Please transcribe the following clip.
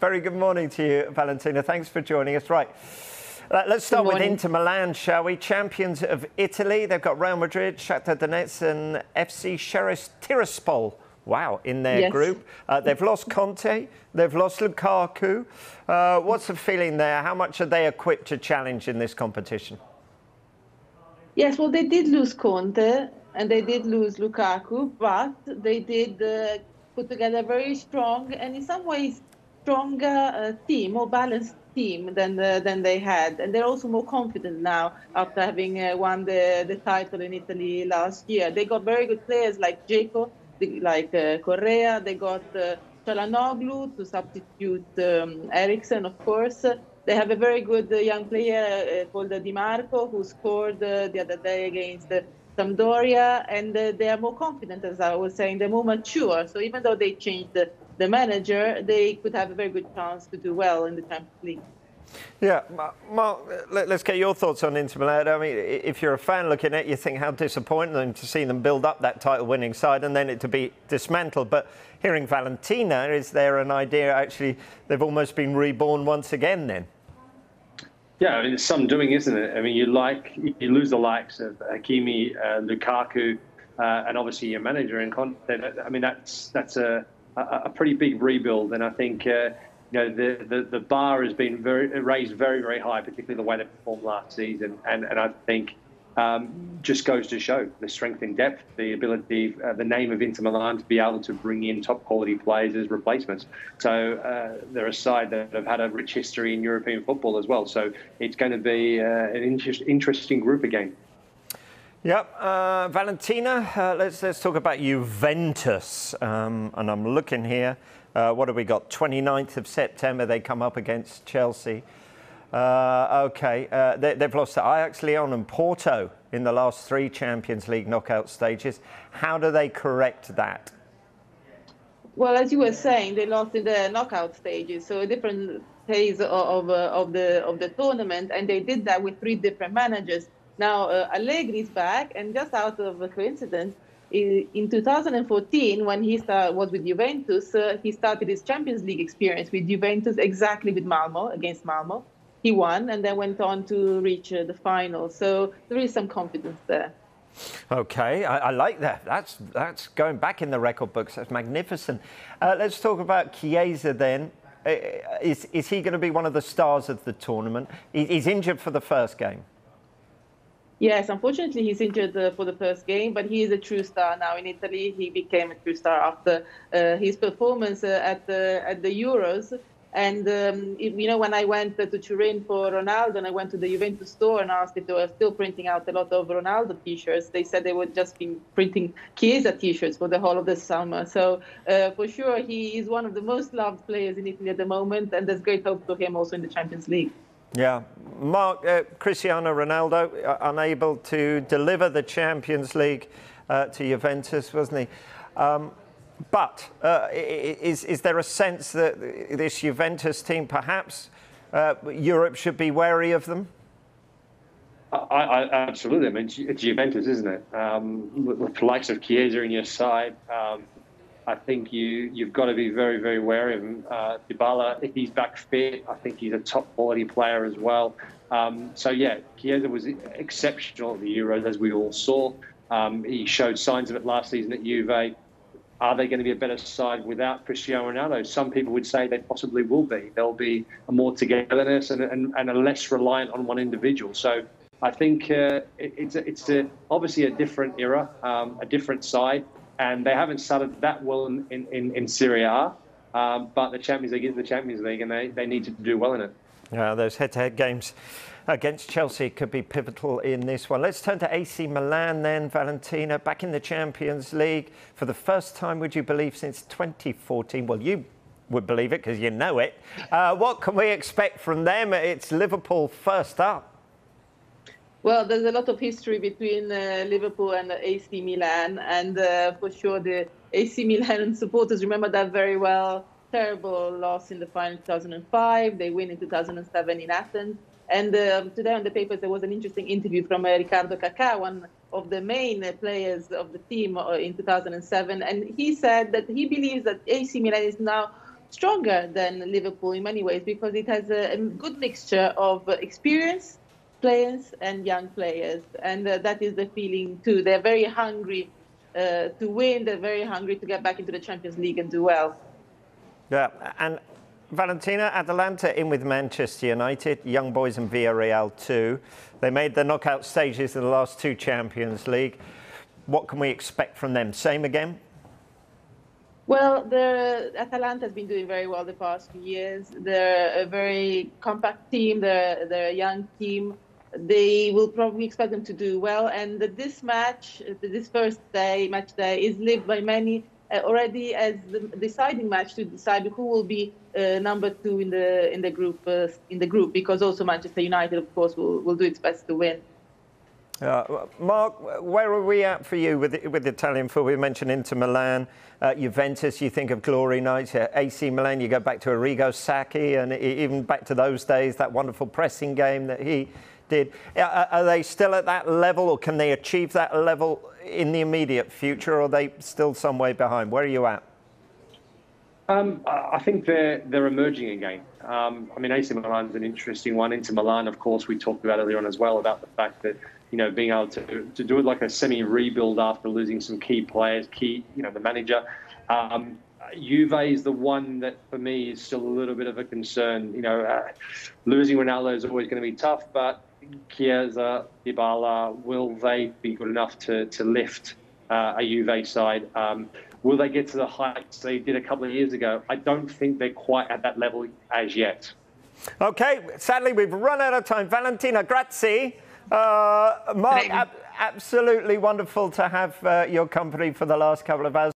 Very good morning to you, Valentina. Thanks for joining us. Right. Uh, let's start with Inter Milan, shall we? Champions of Italy. They've got Real Madrid, Shakhtar Donetsk, and FC Sheriff Tiraspol. Wow, in their yes. group. Uh, they've lost Conte. They've lost Lukaku. Uh, what's the feeling there? How much are they equipped to challenge in this competition? Yes, well, they did lose Conte and they did lose Lukaku, but they did uh, put together very strong and in some ways stronger uh, team, more balanced team than uh, than they had, and they're also more confident now after having uh, won the the title in Italy last year. They got very good players like Dzeko, like uh, Correa. They got uh, Calhanoglu to substitute um, Eriksen, of course. They have a very good uh, young player uh, called Di Marco who scored uh, the other day against Sampdoria, and they are more confident, as I was saying. They're more mature. So even though they changed the, the manager, they could have a very good chance to do well in the Champions League. Yeah, Mark, let's get your thoughts on Inter Milan. I mean, if you're a fan looking at it, you think how disappointing to see them build up that title-winning side and then it to be dismantled. But hearing Valentina, is there an idea actually they've almost been reborn once again then? Yeah, I mean, it's some doing, isn't it? I mean, you like you lose the likes of Hakimi, uh, Lukaku, uh, and obviously your manager in Conte. I mean, that's that's a, a, a pretty big rebuild, and I think uh, you know the, the, the bar has been very raised very very high, particularly the way they performed last season, and and I think um, just goes to show the strength in depth, the ability, uh, the name of Inter Milan to be able to bring in top quality players as replacements. So uh, they're a side that have had a rich history in European football as well. So it's going to be uh, an inter- interesting group again. Yep, uh, Valentina. Uh, let's let's talk about Juventus. Um, and I'm looking here. Uh, what have we got? 29th of September, they come up against Chelsea. Uh, okay, uh, they, have lost to Ajax, Lyon, and Porto in the last three Champions League knockout stages. How do they correct that? Well, as you were saying, they lost in the knockout stages, so a different phase of, of, uh, of the of the tournament, and they did that with three different managers. Now uh, Allegri is back, and just out of a coincidence, in 2014, when he start, was with Juventus, uh, he started his Champions League experience with Juventus exactly with Malmo against Malmo he won and then went on to reach uh, the final. So there is some confidence there. Okay, I, I, like that. That's that's going back in the record books. That's magnificent. Uh, let's talk about Chiesa then. Uh, is is he going to be one of the stars of the tournament? He, he's injured for the first game. Yes, unfortunately, he's injured uh, for the first game, but he is a true star now in Italy. He became a true star after uh, his performance uh, at the at the Euros. And um, you know, when I went to Turin for Ronaldo, and I went to the Juventus store and asked if they were still printing out a lot of Ronaldo T-shirts, they said they would just be printing Chiesa T-shirts for the whole of the summer. So uh, for sure, he is one of the most loved players in Italy at the moment, and there's great hope for him also in the Champions League. Yeah, Mark uh, Cristiano Ronaldo uh, unable to deliver the Champions League uh, to Juventus, wasn't he? Um, but uh, is, is there a sense that this Juventus team, perhaps uh, Europe should be wary of them? I, I, absolutely. I mean, it's Juventus, isn't it? Um, with, the likes of Chiesa in your side, um, I think you you've got to be very very wary of him. Uh, Dybala, if he's back fit, I think he's a top quality player as well. Um, so yeah, Chiesa was exceptional at the Euros, as we all saw. Um, he showed signs of it last season at Juve. Are they going to be a better side without Cristiano Ronaldo? Some people would say they possibly will be. There'll be a more togetherness and, and, and a less reliant on one individual. So I think uh, it, it's a, it's a, obviously a different era, um, a different side, and they haven't started that well in, in, in Serie A. Um, but the Champions League is the Champions League, and they, they need to do well in it. Yeah, those head-to-head games against Chelsea could be pivotal in this one. Let's turn to AC Milan then, Valentina, back in the Champions League for the first time, would you believe, since 2014? Well, you would believe it because you know it. Uh, what can we expect from them? It's Liverpool first up. Well, there's a lot of history between uh, Liverpool and AC Milan, and uh, for sure the AC Milan supporters remember that very well. Terrible loss in the final 2005. They win in 2007 in Athens. And um, today on the papers, there was an interesting interview from uh, Ricardo Kaká, one of the main uh, players of the team uh, in 2007. And he said that he believes that AC Milan is now stronger than Liverpool in many ways because it has a good mixture of experience, players, and young players, and uh, that is the feeling too. They're very hungry uh, to win. They're very hungry to get back into the Champions League and do well. Yeah, and Valentina, Atalanta in with Manchester United, Young Boys and Villarreal too. They made the knockout stages of the last two Champions League. What can we expect from them? Same again? Well, the Atalanta has been doing very well the past few years. They're a very compact team. They're, they're a young team. They will probably expect them to do well. And this match, this first day, match day, is lived by many uh, already as the deciding match to decide who will be uh, number two in the in the group uh, in the group because also Manchester United, of course, will, will do its best to win. Uh, Mark, where are we at for you with with Italian football? We mentioned Inter Milan, uh, Juventus. You think of glory nights. AC Milan. You go back to Arrigo Sacchi, and even back to those days, that wonderful pressing game that he did. Are they still at that level, or can they achieve that level in the immediate future, or are they still some way behind? Where are you at? Um, I think they're they're emerging again. Um, I mean, AC Milan's an interesting one. Inter Milan, of course, we talked about earlier on as well about the fact that you know being able to to do it like a semi rebuild after losing some key players, key you know the manager. Um, Juve is the one that for me is still a little bit of a concern. You know, uh, losing Ronaldo is always going to be tough, but Chiesa, Dybala, will they be good enough to, to lift uh, a Juve side? Um, will they get to the heights they did a couple of years ago? I don't think they're quite at that level as yet. Okay, sadly we've run out of time. Valentina, grazie. Uh, Mark, ab- absolutely wonderful to have uh, your company for the last couple of hours.